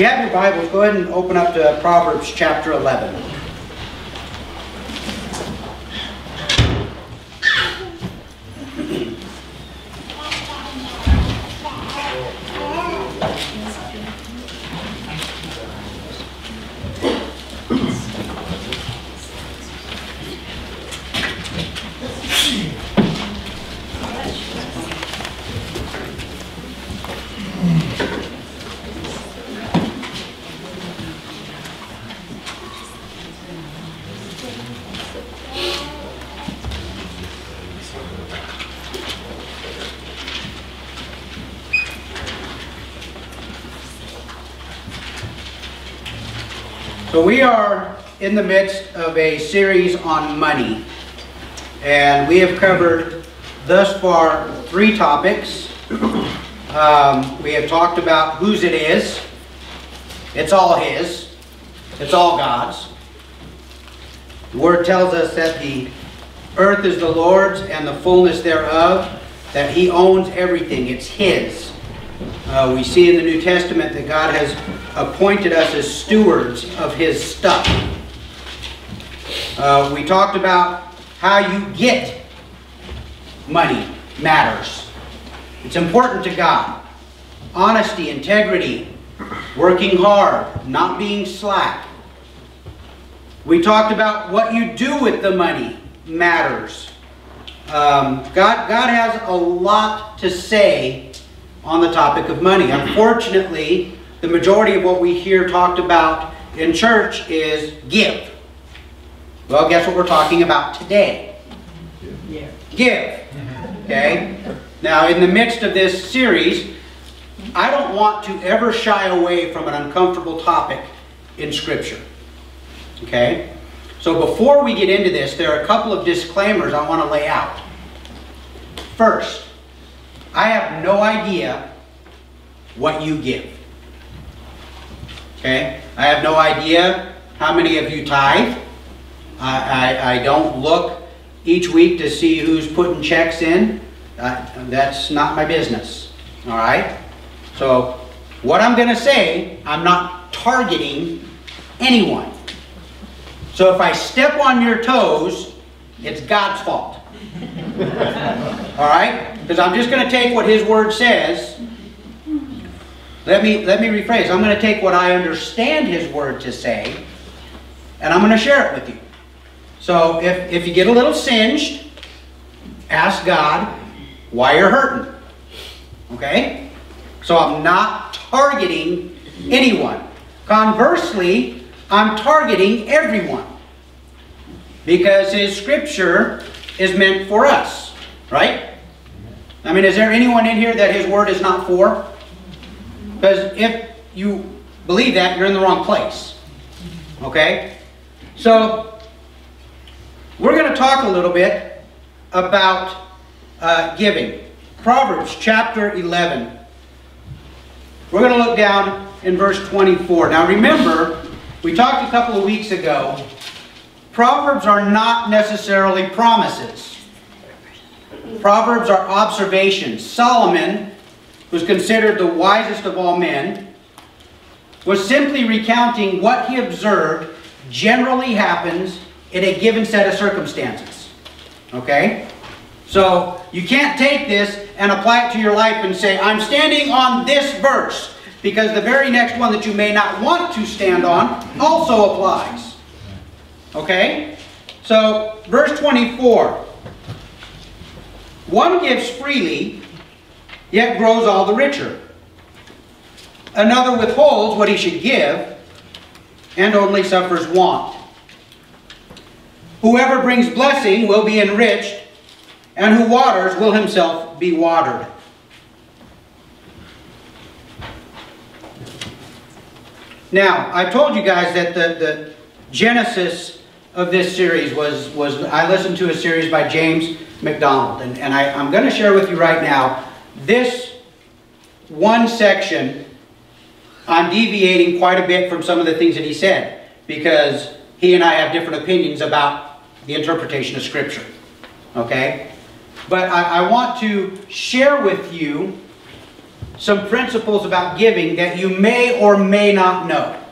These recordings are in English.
you have your Bibles, go ahead and open up to Proverbs chapter 11. So we are in the midst of a series on money. And we have covered thus far three topics. Um, we have talked about whose it is. It's all His. It's all God's. The Word tells us that the earth is the Lord's and the fullness thereof, that He owns everything. It's His. Uh, we see in the New Testament that God has appointed us as stewards of His stuff. Uh, we talked about how you get money matters. It's important to God. Honesty, integrity, working hard, not being slack. We talked about what you do with the money matters. Um, God, God has a lot to say on the topic of money. Unfortunately, the majority of what we hear talked about in church is give. Well, guess what we're talking about today? Yeah. Give. Okay? Now, in the midst of this series, I don't want to ever shy away from an uncomfortable topic in Scripture. Okay? So before we get into this, there are a couple of disclaimers I want to lay out. First, I have no idea what you give. Okay? I have no idea how many of you tithe. I, I, I don't look each week to see who's putting checks in. Uh, that's not my business. All right? So, what I'm going to say, I'm not targeting anyone. So, if I step on your toes, it's God's fault. All right? Because I'm just going to take what His Word says. Let me, let me rephrase. I'm going to take what I understand His Word to say, and I'm going to share it with you. So if, if you get a little singed, ask God why you're hurting. Okay? So I'm not targeting anyone. Conversely, I'm targeting everyone. Because His Scripture is meant for us. Right? I mean, is there anyone in here that His Word is not for? Because if you believe that, you're in the wrong place. Okay? So, we're going to talk a little bit about uh, giving. Proverbs chapter 11. We're going to look down in verse 24. Now remember, we talked a couple of weeks ago, Proverbs are not necessarily promises. Proverbs are observations. Solomon, who's considered the wisest of all men, was simply recounting what he observed generally happens in a given set of circumstances. Okay? So you can't take this and apply it to your life and say, I'm standing on this verse, because the very next one that you may not want to stand on also applies. Okay? So, verse 24. One gives freely, yet grows all the richer. Another withholds what he should give, and only suffers want. Whoever brings blessing will be enriched, and who waters will himself be watered. Now, I told you guys that the, the genesis of this series was, was I listened to a series by James MacDonald, and, and I, I'm going to share with you right now this one section. I'm deviating quite a bit from some of the things that he said because he and I have different opinions about the interpretation of Scripture. Okay? But I, I want to share with you some principles about giving that you may or may not know.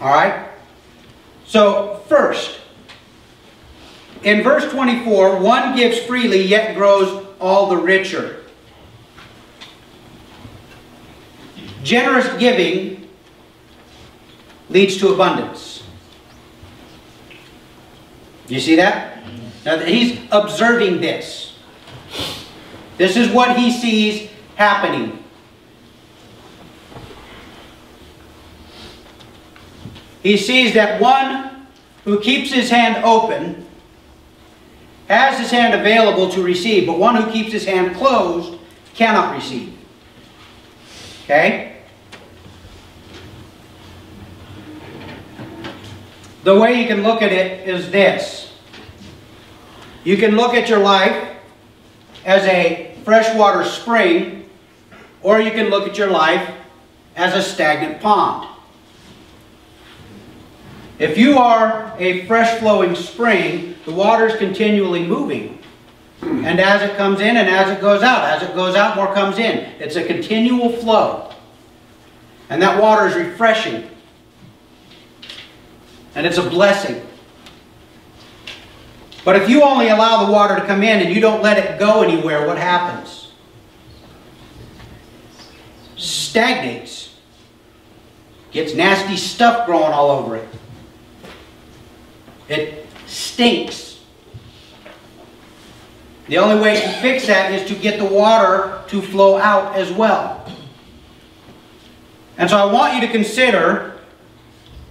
All right? So, first, in verse 24, one gives freely yet grows all the richer. Generous giving leads to abundance. You see that? Now he's observing this. This is what he sees happening. He sees that one who keeps his hand open has his hand available to receive, but one who keeps his hand closed cannot receive. Okay? The way you can look at it is this. You can look at your life as a freshwater spring, or you can look at your life as a stagnant pond. If you are a fresh flowing spring, the water is continually moving. And as it comes in and as it goes out, as it goes out, more comes in. It's a continual flow. And that water is refreshing. And it's a blessing. But if you only allow the water to come in and you don't let it go anywhere, what happens? Stagnates. Gets nasty stuff growing all over it. It stinks. The only way to fix that is to get the water to flow out as well. And so I want you to consider,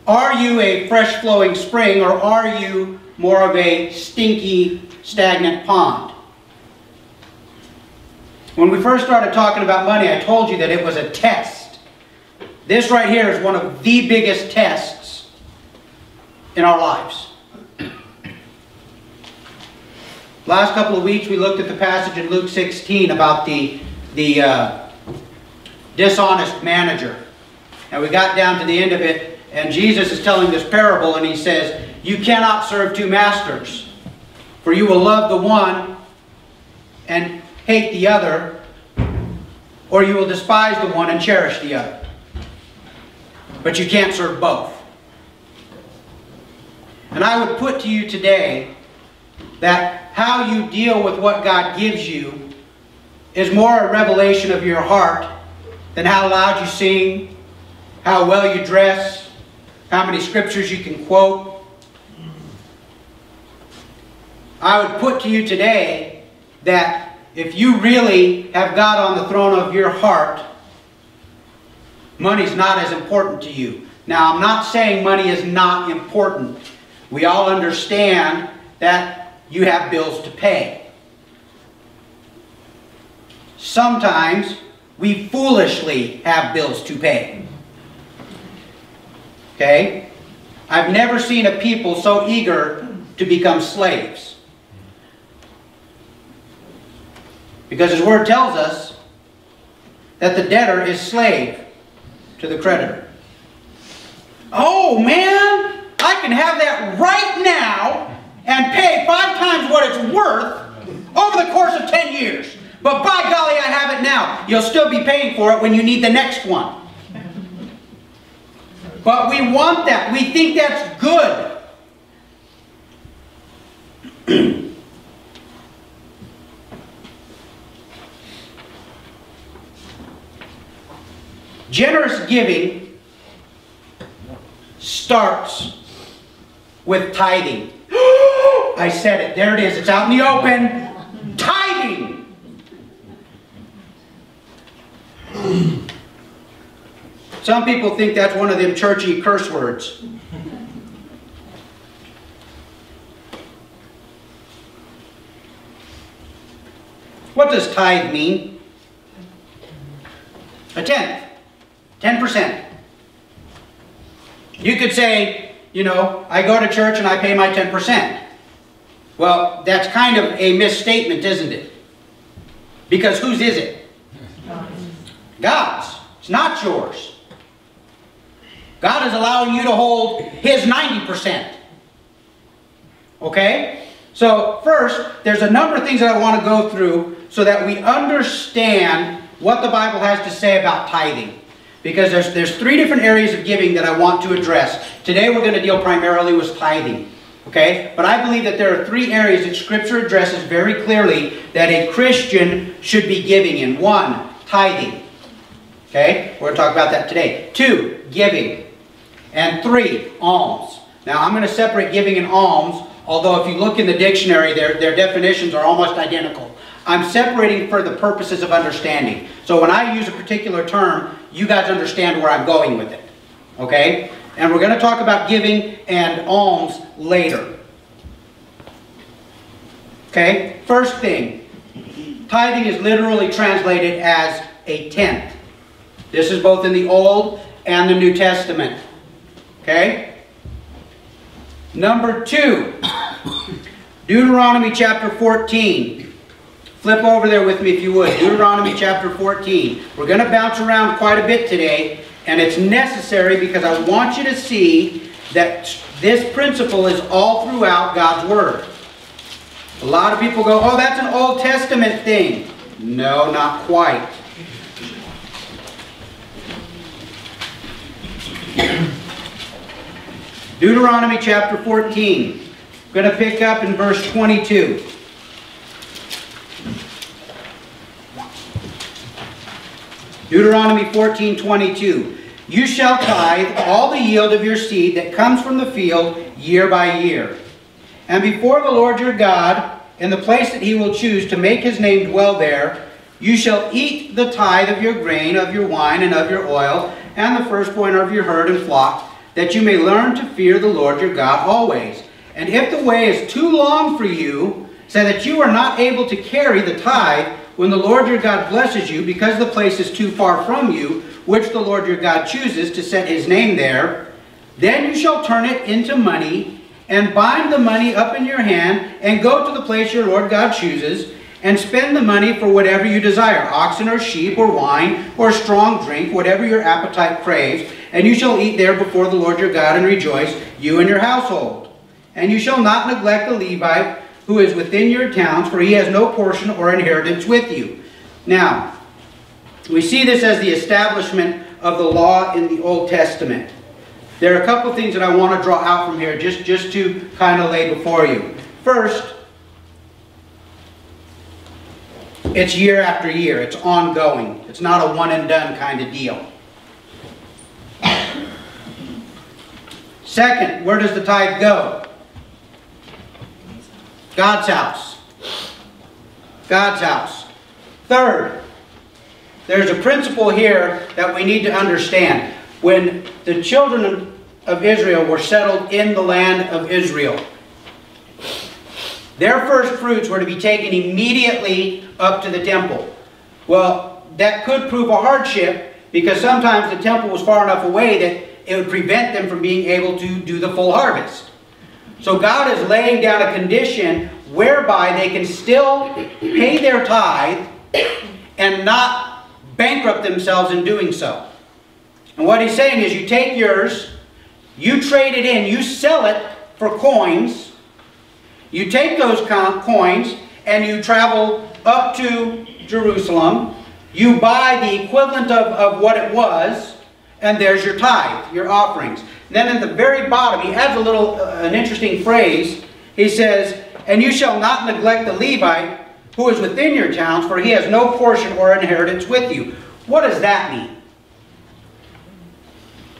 are you a fresh flowing spring or are you more of a stinky, stagnant pond? When we first started talking about money, I told you that it was a test. This right here is one of the biggest tests in our lives. Last couple of weeks we looked at the passage in Luke 16 about the, the uh, dishonest manager. And we got down to the end of it and Jesus is telling this parable and he says, You cannot serve two masters. For you will love the one and hate the other, or you will despise the one and cherish the other. But you can't serve both. And I would put to you today that how you deal with what God gives you is more a revelation of your heart than how loud you sing, how well you dress, how many scriptures you can quote. I would put to you today that if you really have God on the throne of your heart, money's not as important to you. Now, I'm not saying money is not important. We all understand that you have bills to pay. Sometimes we foolishly have bills to pay. Okay? I've never seen a people so eager to become slaves. Because his word tells us that the debtor is slave to the creditor. Oh man, I can have that right now and pay five times what it's worth over the course of 10 years. But by golly, I have it now. You'll still be paying for it when you need the next one. But we want that. We think that's good. Generous giving starts with tithing. I said it. There it is. It's out in the open. Tithing. Some people think that's one of them churchy curse words. What does tithe mean? A tenth. 10%. You could say, you know, I go to church and I pay my 10%. Well, that's kind of a misstatement, isn't it? Because whose is it? God's. It's not yours. God is allowing you to hold His 90%. Okay? So, first, there's a number of things that I want to go through so that we understand what the Bible has to say about tithing. Because there's, there's three different areas of giving that I want to address. Today we're going to deal primarily with tithing. Okay? But I believe that there are three areas that Scripture addresses very clearly that a Christian should be giving in. One, tithing. Okay? We're going to talk about that today. Two, giving. And three, alms. Now I'm going to separate giving and alms, although if you look in the dictionary, their, their definitions are almost identical. I'm separating for the purposes of understanding. So when I use a particular term, you guys understand where I'm going with it. Okay? And we're going to talk about giving and alms later. Okay? First thing, tithing is literally translated as a tenth. This is both in the Old and the New Testament. Okay? Number two, Deuteronomy chapter 14. Flip over there with me if you would. Deuteronomy chapter 14. We're going to bounce around quite a bit today, and it's necessary because I want you to see that this principle is all throughout God's Word. A lot of people go, oh, that's an Old Testament thing. No, not quite. Deuteronomy chapter 14. I'm going to pick up in verse 22. Deuteronomy 14, 22. You shall tithe all the yield of your seed that comes from the field year by year. And before the Lord your God, in the place that he will choose to make his name dwell there, you shall eat the tithe of your grain, of your wine, and of your oil, and the firstborn of your herd and flock, that you may learn to fear the Lord your God always. And if the way is too long for you, so that you are not able to carry the tithe when the Lord your God blesses you, because the place is too far from you, which the Lord your God chooses to set his name there, then you shall turn it into money, and bind the money up in your hand, and go to the place your Lord God chooses, and spend the money for whatever you desire, oxen or sheep or wine or strong drink, whatever your appetite craves, and you shall eat there before the Lord your God and rejoice, you and your household. And you shall not neglect the Levite who is within your towns, for he has no portion or inheritance with you. Now, we see this as the establishment of the law in the Old Testament. There are a couple things that I want to draw out from here just, just to kind of lay before you. First, it's year after year. It's ongoing. It's not a one and done kind of deal. Second, where does the tithe go? God's house. God's house. Third, there's a principle here that we need to understand. When the children of Israel were settled in the land of Israel, their first fruits were to be taken immediately up to the temple. Well, that could prove a hardship because sometimes the temple was far enough away that it would prevent them from being able to do the full harvest. So God is laying down a condition whereby they can still pay their tithe and not bankrupt themselves in doing so. And what he's saying is you take yours, you trade it in, you sell it for coins, you take those coins and you travel up to Jerusalem, you buy the equivalent of, of what it was, and there's your tithe, your offerings. Then at the very bottom, he adds a little, uh, an interesting phrase. He says, And you shall not neglect the Levite who is within your towns, for he has no portion or inheritance with you. What does that mean?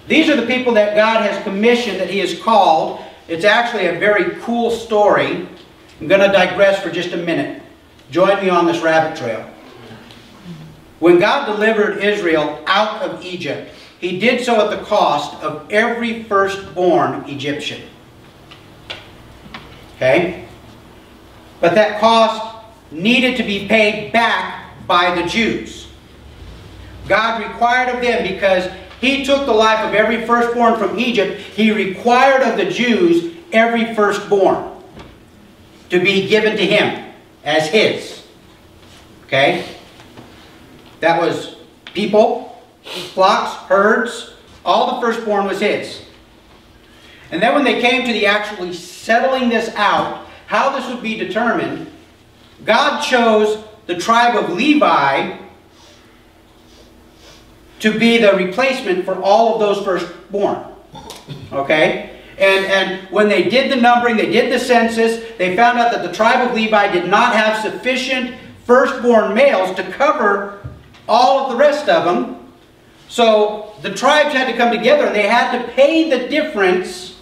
These are the people that God has commissioned, that he has called. It's actually a very cool story. I'm going to digress for just a minute. Join me on this rabbit trail. When God delivered Israel out of Egypt, he did so at the cost of every firstborn Egyptian. Okay? But that cost needed to be paid back by the Jews. God required of them because he took the life of every firstborn from Egypt. He required of the Jews every firstborn to be given to him as his. Okay? That was people, flocks, herds, all the firstborn was his. And then when they came to the actually settling this out, how this would be determined, God chose the tribe of Levi to be the replacement for all of those firstborn. Okay? And, and when they did the numbering, they did the census, they found out that the tribe of Levi did not have sufficient firstborn males to cover all of the rest of them. So the tribes had to come together and they had to pay the difference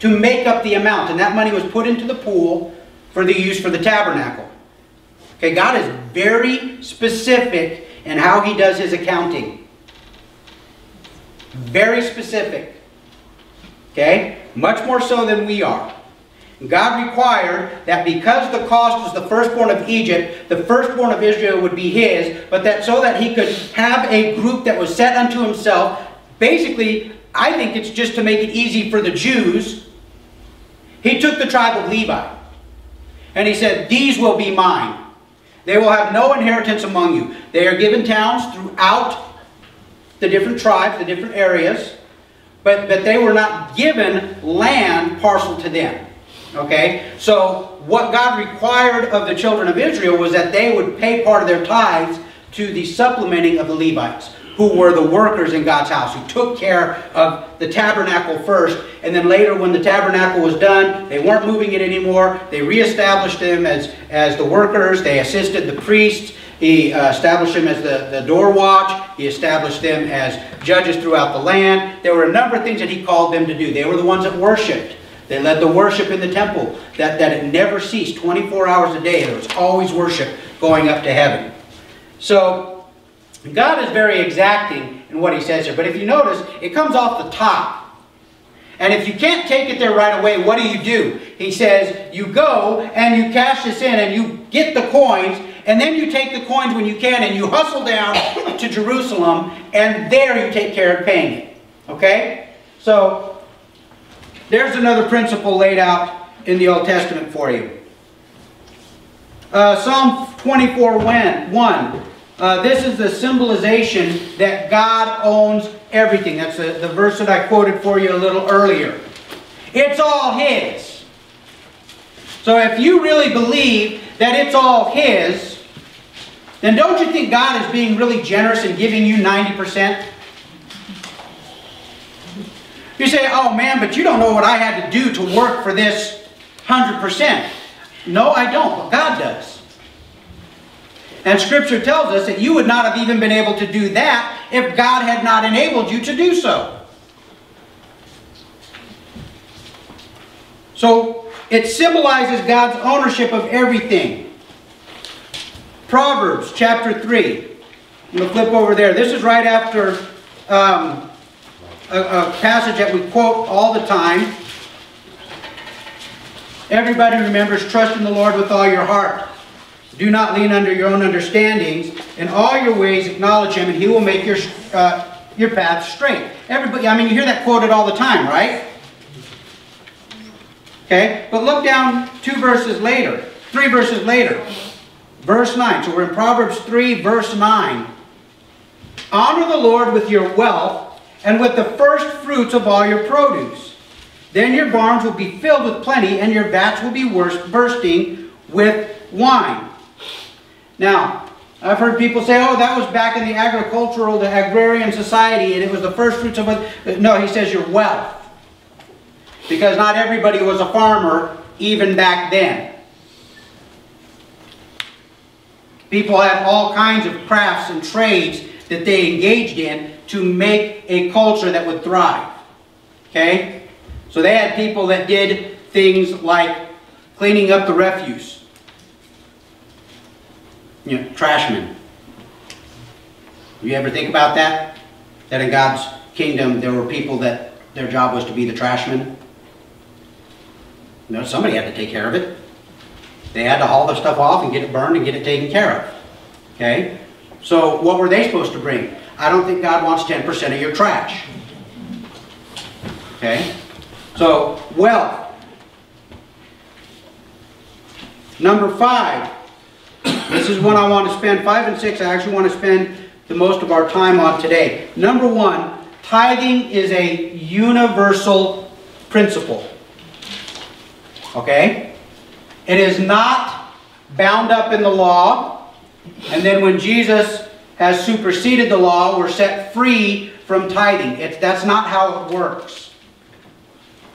to make up the amount. And that money was put into the pool for the use for the tabernacle. Okay, God is very specific in how he does his accounting. Very specific. Okay? Much more so than we are. God required that because the cost was the firstborn of Egypt, the firstborn of Israel would be his, but that so that he could have a group that was set unto himself. Basically, I think it's just to make it easy for the Jews. He took the tribe of Levi. And he said, These will be mine. They will have no inheritance among you. They are given towns throughout the different tribes, the different areas, but, but they were not given land parcel to them. Okay? So what God required of the children of Israel was that they would pay part of their tithes to the supplementing of the Levites, who were the workers in God's house, who took care of the tabernacle first, and then later when the tabernacle was done, they weren't moving it anymore. They reestablished them as, as the workers. They assisted the priests. He uh, established them as the, the door watch. He established them as judges throughout the land. There were a number of things that he called them to do. They were the ones that worshipped. They led the worship in the temple, that, that it never ceased, 24 hours a day. There was always worship going up to heaven. So, God is very exacting in what he says here. But if you notice, it comes off the top. And if you can't take it there right away, what do you do? He says, you go and you cash this in and you get the coins, and then you take the coins when you can and you hustle down to Jerusalem, and there you take care of paying it. Okay? So, there's another principle laid out in the Old Testament for you. Uh, Psalm 24 1. Uh, this is the symbolization that God owns everything. That's the, the verse that I quoted for you a little earlier. It's all His. So if you really believe that it's all His, then don't you think God is being really generous in giving you 90%? You say, oh man, but you don't know what I had to do to work for this 100%. No, I don't, but God does. And Scripture tells us that you would not have even been able to do that if God had not enabled you to do so. So, it symbolizes God's ownership of everything. Proverbs chapter 3. I'm going to flip over there. This is right after um, a, a passage that we quote all the time. Everybody remembers, trust in the Lord with all your heart. Do not lean under your own understandings. In all your ways acknowledge Him, and He will make your, uh, your path straight. Everybody, I mean, you hear that quoted all the time, right? Okay, but look down two verses later, three verses later. Verse 9. So we're in Proverbs 3, verse 9. Honor the Lord with your wealth and with the first fruits of all your produce. Then your barns will be filled with plenty, and your vats will be bursting with wine. Now, I've heard people say, oh, that was back in the agricultural, the agrarian society, and it was the first fruits of it. No, he says your wealth. Because not everybody was a farmer even back then. People had all kinds of crafts and trades that they engaged in to make a culture that would thrive. Okay? So they had people that did things like cleaning up the refuse. You know, trashmen. You ever think about that? That in God's kingdom there were people that their job was to be the trashmen? You know, somebody had to take care of it. They had to haul the stuff off and get it burned and get it taken care of. Okay? So what were they supposed to bring? I don't think God wants 10% of your trash. Okay? So, wealth. Number five. This is one I want to spend, five and six, I actually want to spend the most of our time on today. Number one, tithing is a universal principle. Okay? It is not bound up in the law. And then when Jesus has superseded the law, we're set free from tithing. It's, that's not how it works.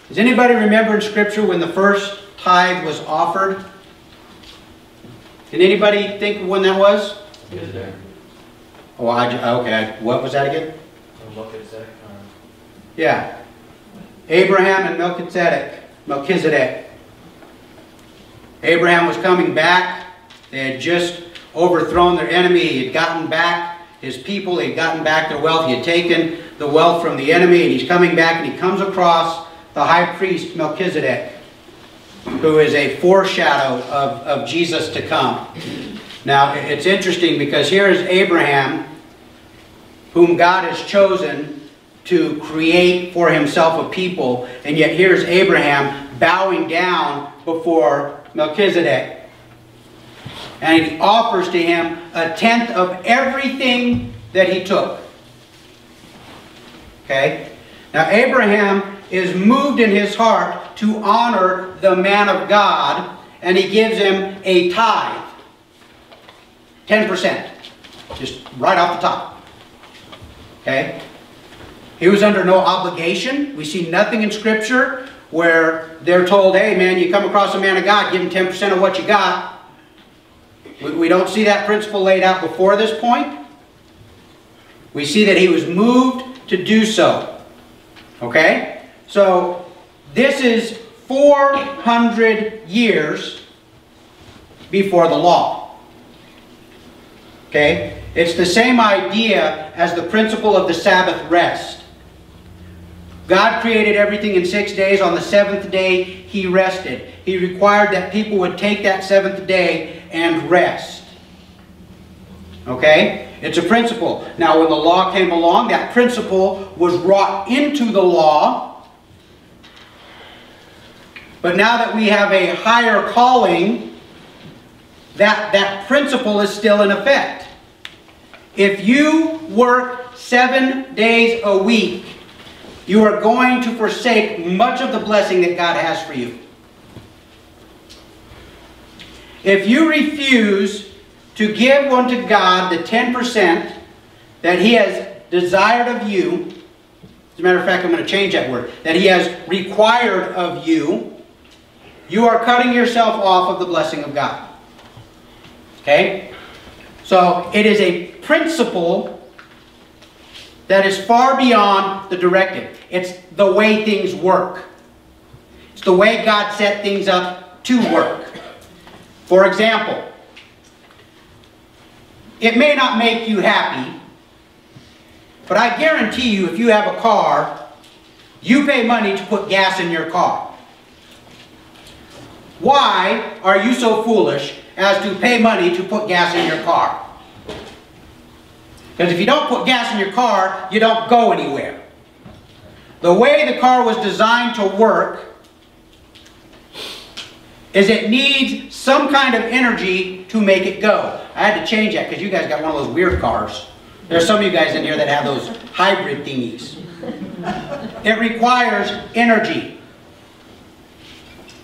Does anybody remember in Scripture when the first tithe was offered? Did anybody think when that was? Oh, I, okay. What was that again? Uh, yeah. Abraham and Melchizedek. Melchizedek. Abraham was coming back. They had just overthrown their enemy. He had gotten back his people. He had gotten back their wealth. He had taken the wealth from the enemy, and he's coming back, and he comes across the high priest, Melchizedek, who is a foreshadow of, of Jesus to come. Now, it's interesting because here is Abraham, whom God has chosen to create for himself a people, and yet here's Abraham bowing down before Melchizedek. And he offers to him a tenth of everything that he took. Okay? Now, Abraham is moved in his heart to honor the man of God, and he gives him a tithe 10%, just right off the top. Okay? He was under no obligation. We see nothing in Scripture where they're told, hey man, you come across a man of God, give him 10% of what you got. We, don't see that principle laid out before this point. We see that he was moved to do so. Okay? So, this is 400 years before the law. Okay? It's the same idea as the principle of the Sabbath rest. God created everything in six days. On the seventh day, He rested. He required that people would take that seventh day and rest. Okay? It's a principle. Now, when the law came along, that principle was wrought into the law. But now that we have a higher calling, that, that principle is still in effect. If you work seven days a week, you are going to forsake much of the blessing that God has for you. If you refuse to give unto God the 10% that He has desired of you, as a matter of fact, I'm going to change that word, that He has required of you, you are cutting yourself off of the blessing of God. Okay? So it is a principle that is far beyond the directive. It's the way things work. It's the way God set things up to work. For example, it may not make you happy, but I guarantee you if you have a car, you pay money to put gas in your car. Why are you so foolish as to pay money to put gas in your car? Because if you don't put gas in your car, you don't go anywhere. The way the car was designed to work is it needs some kind of energy to make it go. I had to change that because you guys got one of those weird cars. There's some of you guys in here that have those hybrid thingies. It requires energy.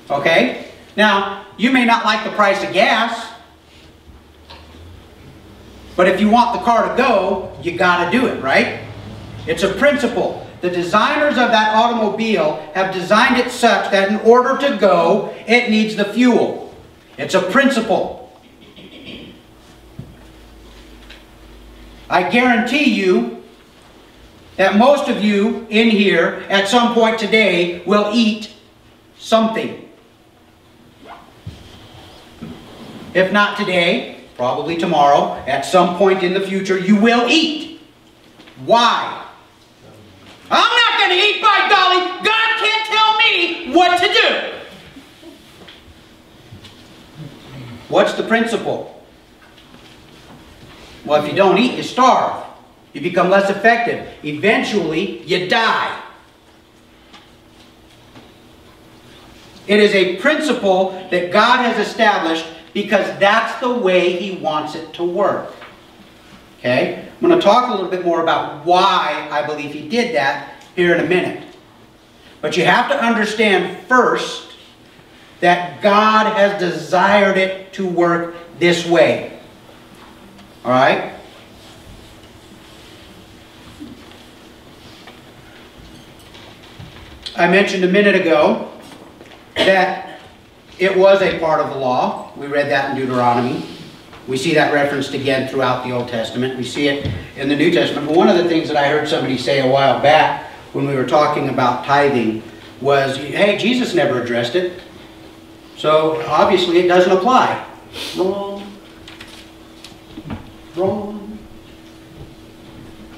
Okay? Now, you may not like the price of gas, but if you want the car to go, you got to do it, right? It's a principle. The designers of that automobile have designed it such that in order to go, it needs the fuel. It's a principle. I guarantee you that most of you in here at some point today will eat something. If not today, probably tomorrow, at some point in the future, you will eat. Why? I'm not going to eat by golly. God can't tell me what to do. What's the principle? Well, if you don't eat, you starve. You become less effective. Eventually, you die. It is a principle that God has established because that's the way he wants it to work. Okay? I'm going to talk a little bit more about why I believe he did that here in a minute. But you have to understand first that God has desired it to work this way. All right? I mentioned a minute ago that it was a part of the law. We read that in Deuteronomy. We see that referenced again throughout the Old Testament. We see it in the New Testament. But one of the things that I heard somebody say a while back when we were talking about tithing was, hey, Jesus never addressed it. So obviously it doesn't apply. Wrong. Wrong.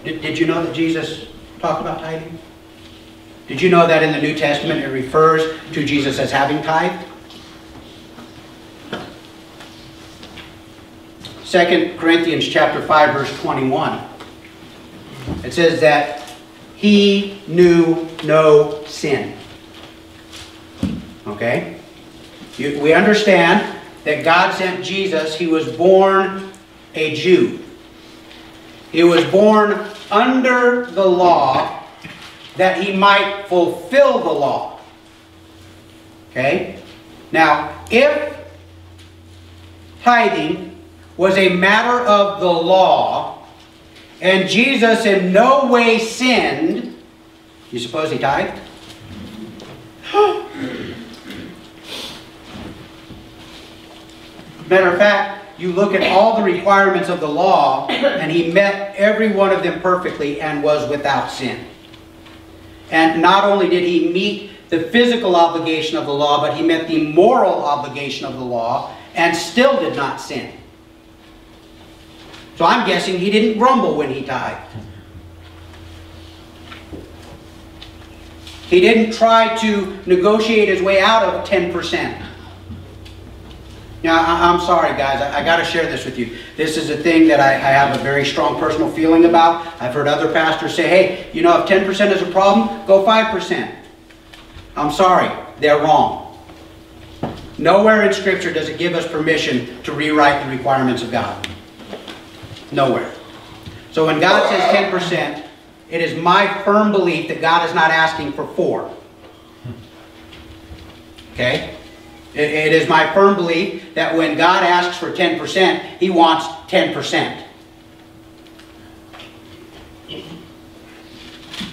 Did, did you know that Jesus talked about tithing? Did you know that in the New Testament it refers to Jesus as having tithed? 2 Corinthians chapter 5 verse 21. It says that he knew no sin. Okay? You, we understand that God sent Jesus. He was born a Jew. He was born under the law that he might fulfill the law. Okay? Now, if tithing was a matter of the law, and Jesus in no way sinned, you suppose he tithed? Matter of fact, you look at all the requirements of the law, and he met every one of them perfectly and was without sin. And not only did he meet the physical obligation of the law, but he met the moral obligation of the law and still did not sin. So I'm guessing he didn't grumble when he tithed. He didn't try to negotiate his way out of 10%. Now, I, am sorry, guys. I, I got to share this with you. This is a thing that I, I, have a very strong personal feeling about. I've heard other pastors say, hey, you know, if 10% is a problem, go 5%. I'm sorry. They're wrong. Nowhere in Scripture does it give us permission to rewrite the requirements of God. Nowhere. So when God says 10%, it is my firm belief that God is not asking for 4. Okay? It is my firm belief that when God asks for 10%, He wants 10%.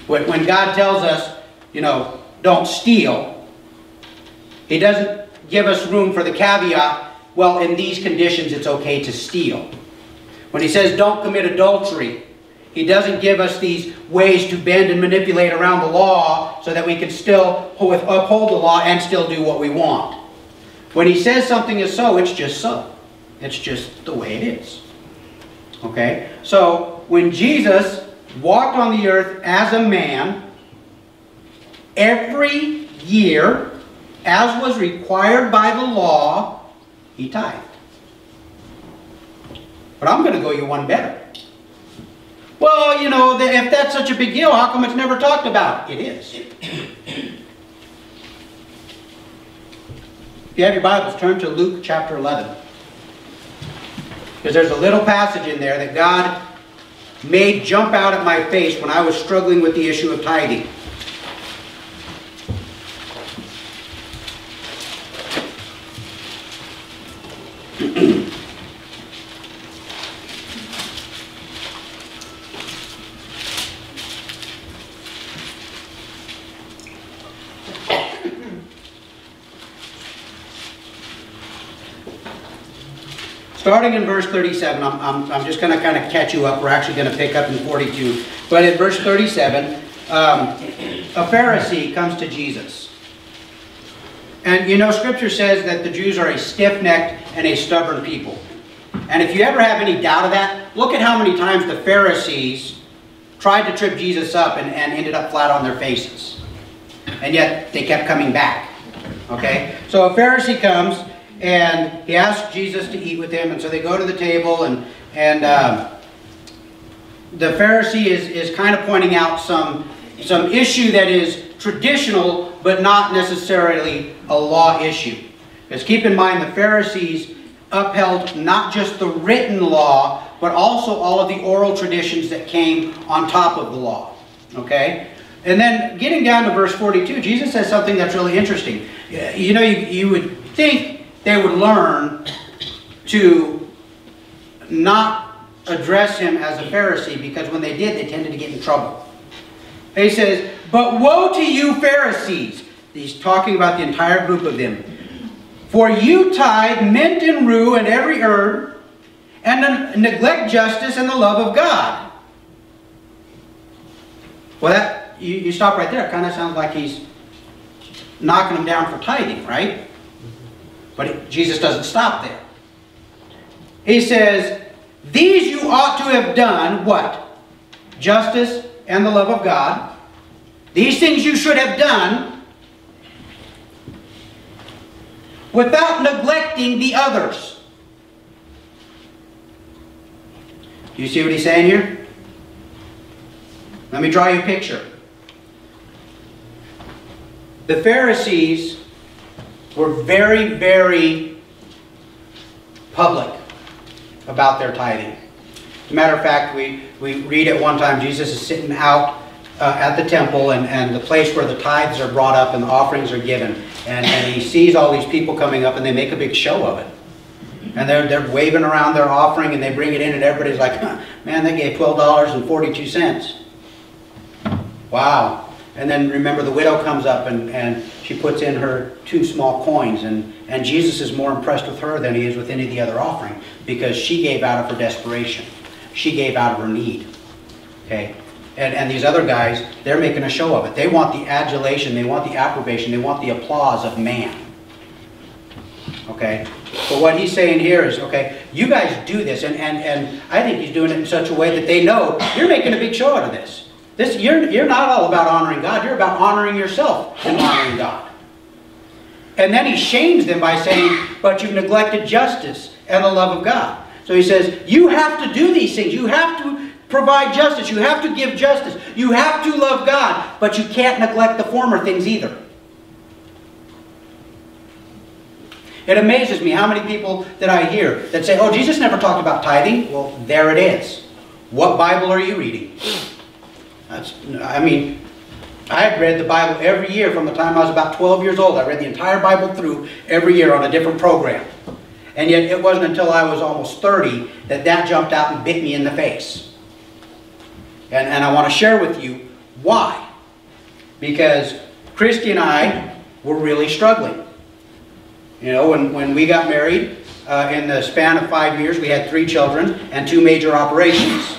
When God tells us, you know, don't steal, He doesn't give us room for the caveat, well, in these conditions it's okay to steal. When He says don't commit adultery, He doesn't give us these ways to bend and manipulate around the law so that we can still uphold the law and still do what we want. When he says something is so, it's just so. It's just the way it is. Okay? So, when Jesus walked on the earth as a man, every year, as was required by the law, he tithed. But I'm going to go you one better. Well, you know, if that's such a big deal, how come it's never talked about? It is. if you have your Bibles, turn to Luke chapter 11. Because there's a little passage in there that God made jump out at my face when I was struggling with the issue of tithing. Starting in verse 37, I'm, I'm, I'm just going to kind of catch you up. We're actually going to pick up in 42. But in verse 37, um, a Pharisee comes to Jesus. And you know, Scripture says that the Jews are a stiff-necked and a stubborn people. And if you ever have any doubt of that, look at how many times the Pharisees tried to trip Jesus up and, and ended up flat on their faces. And yet, they kept coming back. Okay? So a Pharisee comes and he asked Jesus to eat with him, and so they go to the table, and and um, the Pharisee is is kind of pointing out some some issue that is traditional, but not necessarily a law issue. Because keep in mind, the Pharisees upheld not just the written law, but also all of the oral traditions that came on top of the law. Okay? And then getting down to verse 42, Jesus says something that's really interesting. You know, you, you would think they would learn to not address him as a Pharisee because when they did, they tended to get in trouble. He says, But woe to you, Pharisees. He's talking about the entire group of them. For you tithe mint and rue and every herb, and neglect justice and the love of God. Well, that you, you stop right there. It kind of sounds like he's knocking them down for tithing, right? But Jesus doesn't stop there. He says, These you ought to have done what? Justice and the love of God. These things you should have done without neglecting the others. Do you see what he's saying here? Let me draw you a picture. The Pharisees were very, very public about their tithing. As a matter of fact, we, we read at one time Jesus is sitting out uh, at the temple and, and the place where the tithes are brought up and the offerings are given. And, and he sees all these people coming up and they make a big show of it. And they're, they're waving around their offering and they bring it in and everybody's like, huh, man, they gave $12.42. Wow. And then remember the widow comes up and, and she puts in her two small coins and, and Jesus is more impressed with her than he is with any of the other offering because she gave out of her desperation. She gave out of her need. Okay? And, and these other guys, they're making a show of it. They want the adulation, they want the approbation, they want the applause of man. Okay? But what he's saying here is, okay, you guys do this, and, and, and I think he's doing it in such a way that they know you're making a big show out of this. This you're, you're not all about honoring God, you're about honoring yourself and honoring God. And then he shames them by saying, but you've neglected justice and the love of God. So he says, you have to do these things. You have to provide justice. You have to give justice. You have to love God, but you can't neglect the former things either. It amazes me how many people that I hear that say, oh, Jesus never talked about tithing. Well, there it is. What Bible are you reading? That's, I mean, I read the Bible every year from the time I was about 12 years old. I read the entire Bible through every year on a different program. And yet it wasn't until I was almost 30 that that jumped out and bit me in the face. And, and I want to share with you why. Because Christy and I were really struggling. You know, when, when we got married, uh, in the span of five years, we had three children and two major operations.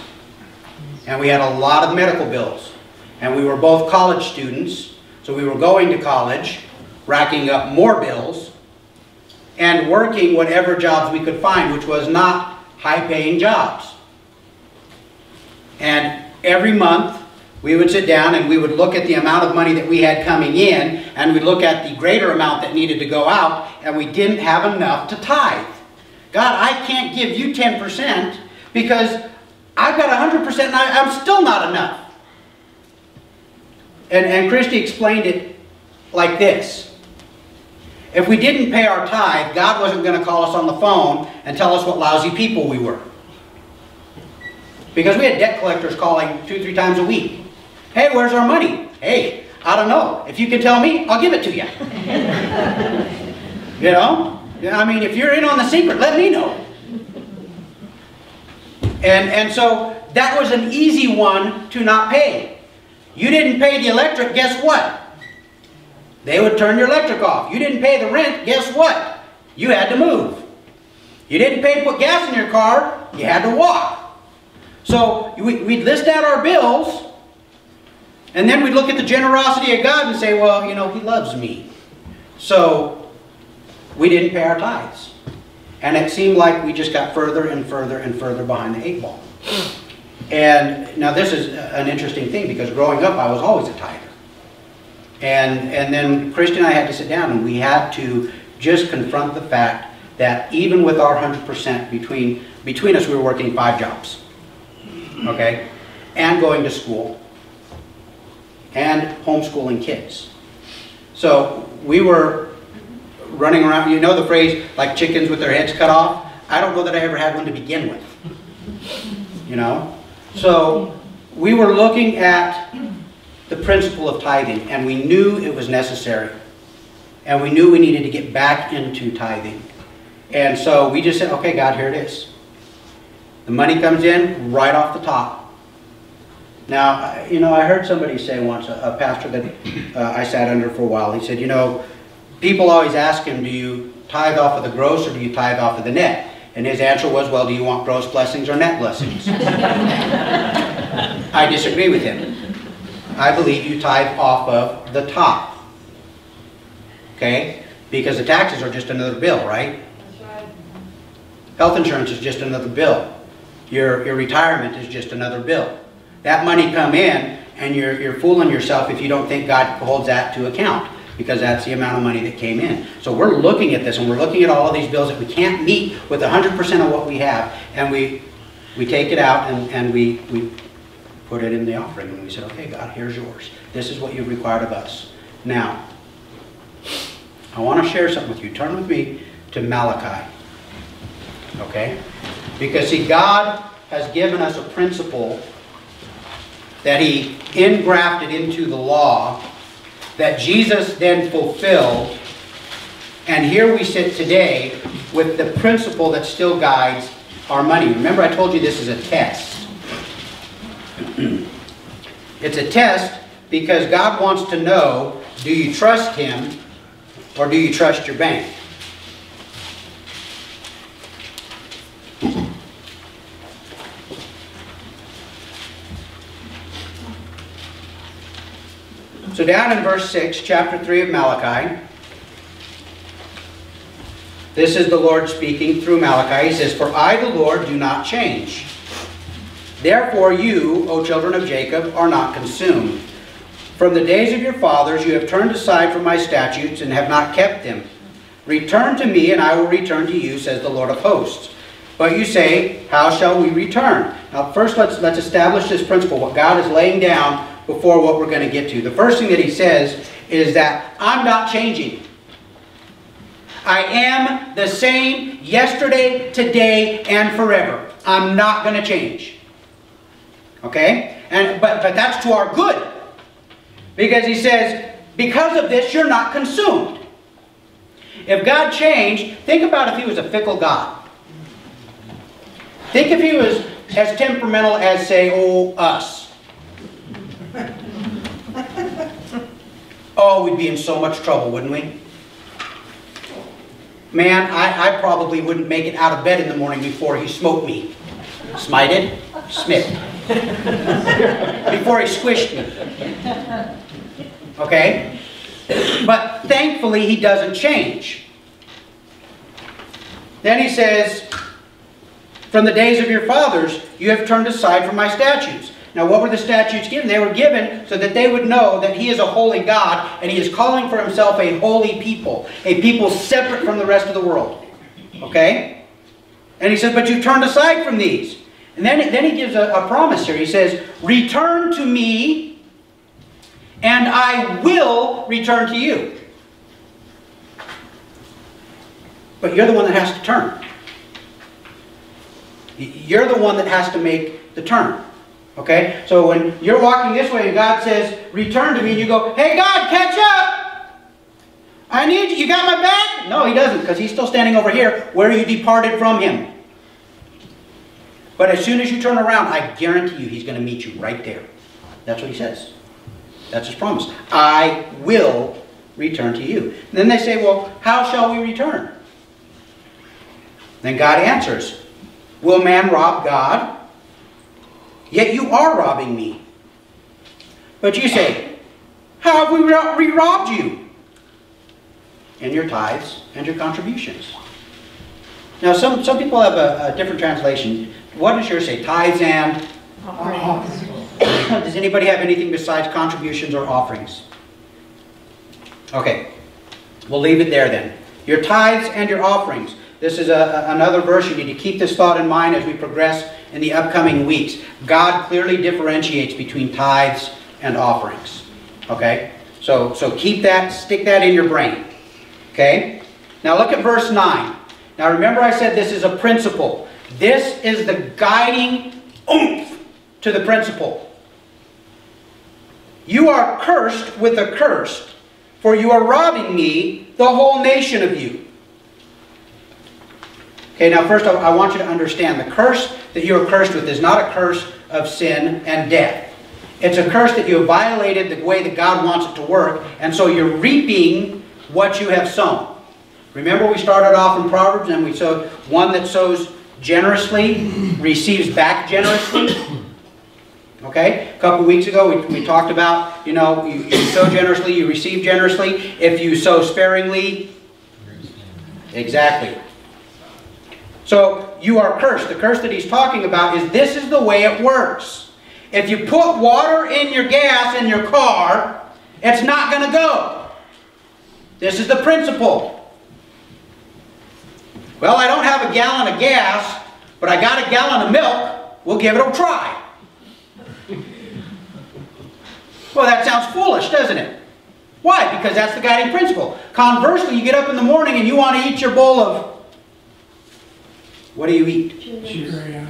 And we had a lot of medical bills. And we were both college students, so we were going to college, racking up more bills, and working whatever jobs we could find, which was not high-paying jobs. And every month we would sit down and we would look at the amount of money that we had coming in and we'd look at the greater amount that needed to go out and we didn't have enough to tithe. God, I can't give you 10% because I've got 100% and I, am still not enough. And, and Christy explained it like this. If we didn't pay our tithe, God wasn't going to call us on the phone and tell us what lousy people we were. Because we had debt collectors calling two, three times a week. Hey, where's our money? Hey, I don't know. If you can tell me, I'll give it to you. you know? I mean, if you're in on the secret, let me know. And, and so that was an easy one to not pay. You didn't pay the electric, guess what? They would turn your electric off. You didn't pay the rent, guess what? You had to move. You didn't pay to put gas in your car, you had to walk. So we'd list out our bills, and then we'd look at the generosity of God and say, well, you know, He loves me. So we didn't pay our tithes. And it seemed like we just got further and further and further behind the eight ball. And now this is an interesting thing because growing up I was always a tither. And, and then Christy and I had to sit down and we had to just confront the fact that even with our 100% between, between us we were working five jobs okay, and going to school, and homeschooling kids. So we were running around, you know the phrase, like chickens with their heads cut off? I don't know that I ever had one to begin with. You know? So we were looking at the principle of tithing, and we knew it was necessary. And we knew we needed to get back into tithing. And so we just said, okay, God, here it is. The money comes in right off the top. Now, you know, I heard somebody say once, a pastor that uh, I sat under for a while, he said, you know, people always ask him, do you tithe off of the gross or do you tithe off of the net? And his answer was, well, do you want gross blessings or net blessings? I disagree with him. I believe you tithe off of the top. Okay? Because the taxes are just another bill, right? Right. Health insurance is just another bill. Your, your retirement is just another bill. That money come in, and you're, you're fooling yourself if you don't think God holds that to account, because that's the amount of money that came in. So we're looking at this, and we're looking at all of these bills that we can't meet with 100% of what we have, and we, we take it out and, and we, we put it in the offering, and we said, okay, God, here's yours. This is what you've required of us. Now, I want to share something with you. Turn with me to Malachi. Okay? Because see, God has given us a principle that He engrafted into the law that Jesus then fulfilled. And here we sit today with the principle that still guides our money. Remember, I told you this is a test. it's a test because God wants to know do you trust Him or do you trust your bank? So down in verse 6, chapter 3 of Malachi, this is the Lord speaking through Malachi. He says, For I, the Lord, do not change. Therefore you, O children of Jacob, are not consumed. From the days of your fathers you have turned aside from my statutes and have not kept them. Return to me, and I will return to you, says the Lord of hosts. But you say, How shall we return? Now, first let's, let's establish this principle, what God is laying down before what we're going to get to. The first thing that he says is that I'm not changing. I am the same yesterday, today, and forever. I'm not going to change. Okay? And but but that's to our good. Because he says, because of this, you're not consumed. If God changed, think about if he was a fickle God. Think if he was as temperamental as, say, oh, us. Oh, we'd be in so much trouble, wouldn't we? Man, I, I probably wouldn't make it out of bed in the morning before he smote me. Smited? Smit. before he squished me. Okay? But thankfully, he doesn't change. Then he says, From the days of your fathers, you have turned aside from my statutes. Now, what were the statutes given? They were given so that they would know that He is a holy God and He is calling for Himself a holy people, a people separate from the rest of the world. Okay? And He says, But you've turned aside from these. And then, then He gives a, a promise here. He says, Return to me, and I will return to you. But you're the one that has to turn. You're the one that has to make the turn. Okay? So when you're walking this way and God says, return to me, and you go, hey God, catch up! I need you. You got my back? No, he doesn't, because he's still standing over here where you departed from him. But as soon as you turn around, I guarantee you he's going to meet you right there. That's what he says. That's his promise. I will return to you. And then they say, well, how shall we return? Then God answers, Will man rob God? Yet you are robbing me. But you say, How have we re-robbed you? In your tithes and your contributions. Now, some, some people have a, a different translation. What does yours say? Tithes and? Does anybody have anything besides contributions or offerings? Okay. We'll leave it there then. Your tithes and your offerings. This is a, another verse. You need to keep this thought in mind as we progress in the upcoming weeks. God clearly differentiates between tithes and offerings. Okay? So, so keep that, stick that in your brain. Okay? Now look at verse 9. Now remember I said this is a principle. This is the guiding oomph to the principle. You are cursed with a curse, for you are robbing me, the whole nation of you. Okay, now first I want you to understand the curse that you are cursed with is not a curse of sin and death. It's a curse that you have violated the way that God wants it to work, and so you're reaping what you have sown. Remember we started off in Proverbs and we saw one that sows generously receives back generously? Okay, a couple weeks ago we, we talked about, you know, you, you sow generously, you receive generously. If you sow sparingly, exactly. So you are cursed. The curse that he's talking about is this is the way it works. If you put water in your gas in your car, it's not going to go. This is the principle. Well, I don't have a gallon of gas, but I got a gallon of milk. We'll give it a try. well, that sounds foolish, doesn't it? Why? Because that's the guiding principle. Conversely, you get up in the morning and you want to eat your bowl of... What do you eat? Cheerios.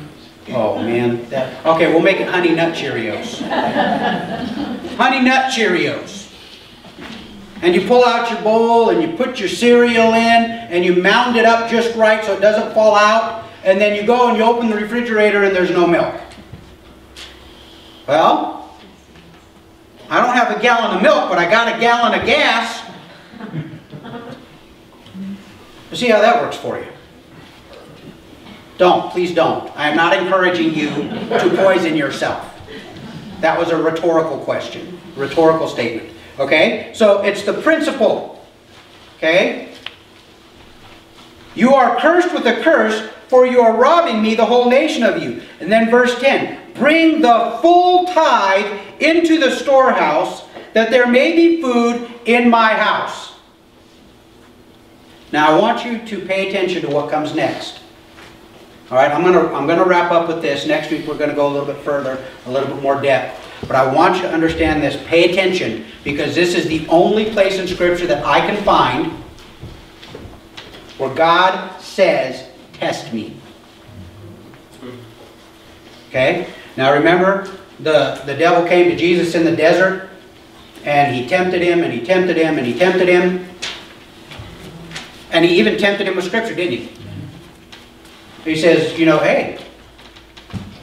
Oh, man. That, okay, we'll make it Honey Nut Cheerios. honey Nut Cheerios and you pull out your bowl and you put your cereal in and you mound it up just right so it doesn't fall out and then you go and you open the refrigerator and there's no milk. Well, I don't have a gallon of milk, but I got a gallon of gas. See how that works for you. Don't, please don't. I am not encouraging you to poison yourself. That was a rhetorical question, rhetorical statement. Okay? So it's the principle. Okay? You are cursed with a curse, for you are robbing me, the whole nation of you. And then verse 10. Bring the full tithe into the storehouse, that there may be food in my house. Now I want you to pay attention to what comes next. All right, I'm going to I'm to wrap up with this. Next week we're going to go a little bit further, a little bit more depth. But I want you to understand this. Pay attention because this is the only place in Scripture that I can find where God says, test me. Okay? Now remember, the, the devil came to Jesus in the desert and he tempted him and he tempted him and he tempted him. And he even tempted him with Scripture, didn't he? He says, you know, hey,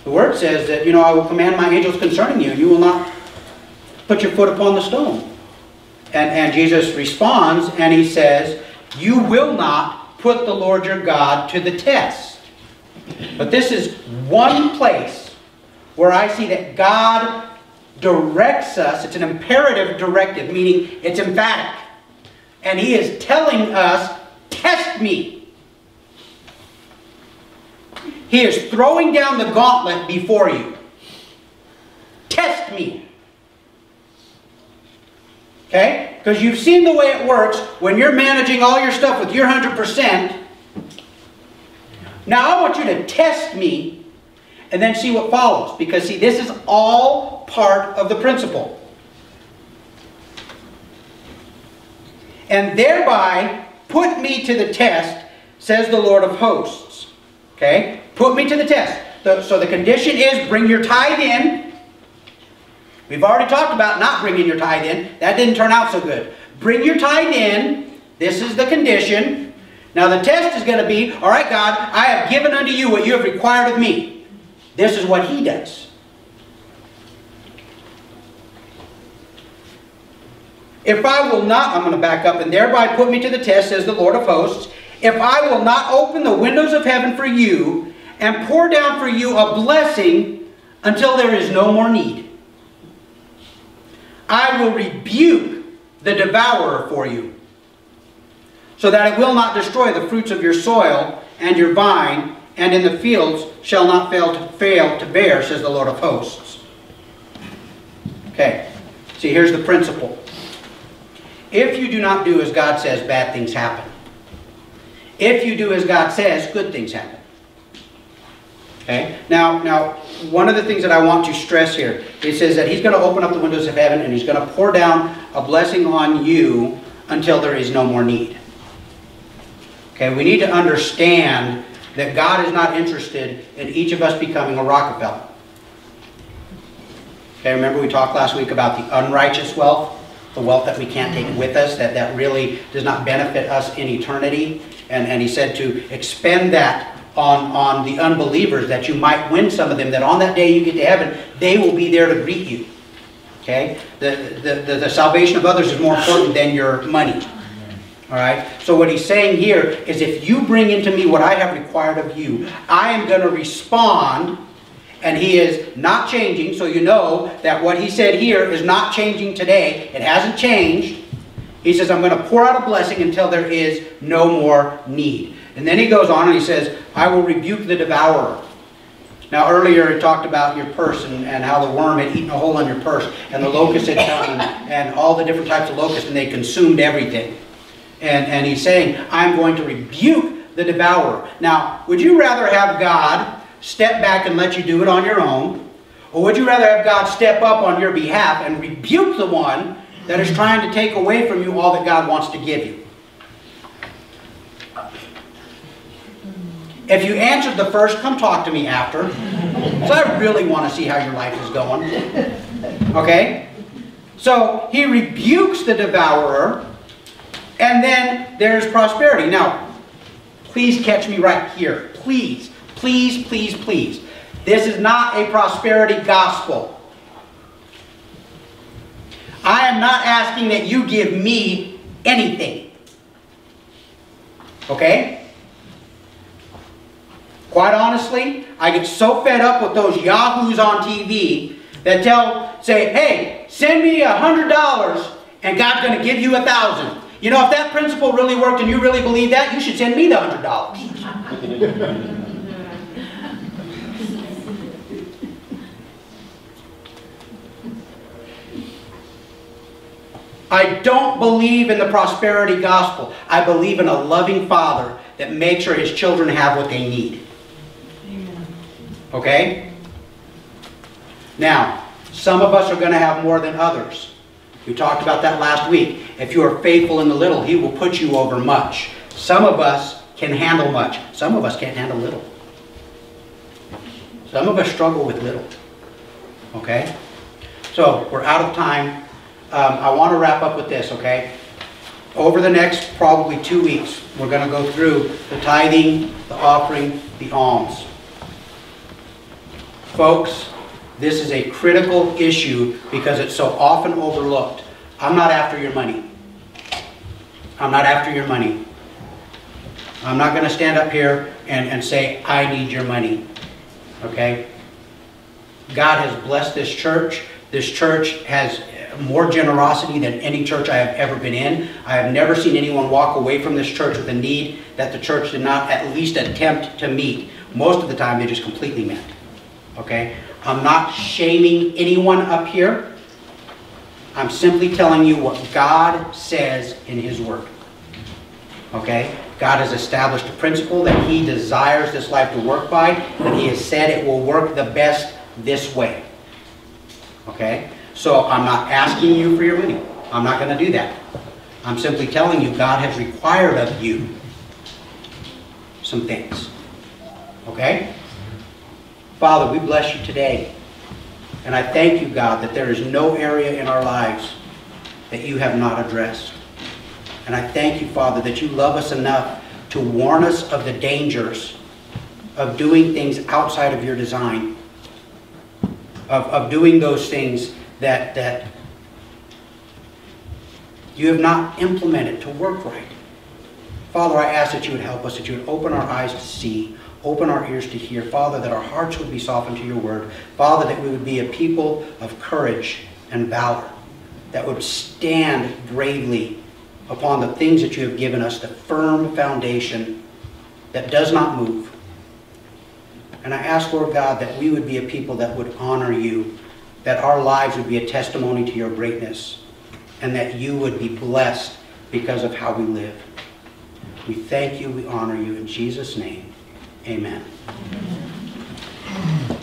the word says that, you know, I will command my angels concerning you, and you will not put your foot upon the stone. And, and Jesus responds, and he says, you will not put the Lord your God to the test. But this is one place where I see that God directs us. It's an imperative directive, meaning it's emphatic. And he is telling us, test me. He is throwing down the gauntlet before you. Test me. Okay? Because you've seen the way it works when you're managing all your stuff with your 100%. Now I want you to test me and then see what follows. Because see, this is all part of the principle. And thereby put me to the test, says the Lord of hosts. Okay? Put me to the test. So the condition is bring your tithe in. We've already talked about not bringing your tithe in. That didn't turn out so good. Bring your tithe in. This is the condition. Now the test is going to be, all right, God, I have given unto you what you have required of me. This is what he does. If I will not, I'm going to back up, and thereby put me to the test, says the Lord of hosts, if I will not open the windows of heaven for you and pour down for you a blessing until there is no more need. I will rebuke the devourer for you, so that it will not destroy the fruits of your soil and your vine, and in the fields shall not fail to, fail to bear, says the Lord of hosts. Okay, see here's the principle. If you do not do as God says, bad things happen. If you do as God says, good things happen. Okay? Now, now, one of the things that I want to stress here, it says that he's going to open up the windows of heaven and he's going to pour down a blessing on you until there is no more need. Okay, we need to understand that God is not interested in each of us becoming a Rockefeller. Okay, remember we talked last week about the unrighteous wealth, the wealth that we can't take with us, that, that really does not benefit us in eternity. And, and he said to expend that on, on the unbelievers that you might win some of them, that on that day you get to heaven, they will be there to greet you. Okay? The, the, the, the salvation of others is more important than your money. All right? So what he's saying here is if you bring into me what I have required of you, I am going to respond and he is not changing, so you know that what he said here is not changing today. It hasn't changed. He says, I'm going to pour out a blessing until there is no more need. And then he goes on and he says, I will rebuke the devourer. Now earlier he talked about your purse and, and how the worm had eaten a hole in your purse and the locust had come and, and all the different types of locusts and they consumed everything. And, and he's saying, I'm going to rebuke the devourer. Now, would you rather have God step back and let you do it on your own? Or would you rather have God step up on your behalf and rebuke the one that is trying to take away from you all that God wants to give you? If you answered the first, come talk to me after. So I really want to see how your life is going. Okay? So he rebukes the devourer, and then there's prosperity. Now, please catch me right here. Please, please, please, please. This is not a prosperity gospel. I am not asking that you give me anything. Okay? Quite honestly, I get so fed up with those yahoos on TV that tell, say, hey, send me a hundred dollars and God's going to give you a thousand. You know, if that principle really worked and you really believe that, you should send me the hundred dollars. I don't believe in the prosperity gospel. I believe in a loving father that makes sure his children have what they need. Okay? Now, some of us are going to have more than others. We talked about that last week. If you are faithful in the little, he will put you over much. Some of us can handle much. Some of us can't handle little. Some of us struggle with little. Okay? So, we're out of time. Um, I want to wrap up with this, okay? Over the next probably two weeks, we're going to go through the tithing, the offering, the alms. Folks, this is a critical issue because it's so often overlooked. I'm not after your money. I'm not after your money. I'm not going to stand up here and, and say, I need your money. Okay? God has blessed this church. This church has more generosity than any church I have ever been in. I have never seen anyone walk away from this church with a need that the church did not at least attempt to meet. Most of the time, they just completely met. Okay? I'm not shaming anyone up here. I'm simply telling you what God says in His Word. Okay? God has established a principle that He desires this life to work by, and He has said it will work the best this way. Okay? So I'm not asking you for your money. I'm not going to do that. I'm simply telling you God has required of you some things. Okay? Father, we bless you today. And I thank you, God, that there is no area in our lives that you have not addressed. And I thank you, Father, that you love us enough to warn us of the dangers of doing things outside of your design, of, of doing those things that, that you have not implemented to work right. Father, I ask that you would help us, that you would open our eyes to see, Open our ears to hear. Father, that our hearts would be softened to your word. Father, that we would be a people of courage and valor, that would stand bravely upon the things that you have given us, the firm foundation that does not move. And I ask, Lord God, that we would be a people that would honor you, that our lives would be a testimony to your greatness, and that you would be blessed because of how we live. We thank you, we honor you in Jesus' name. Amen. Amen.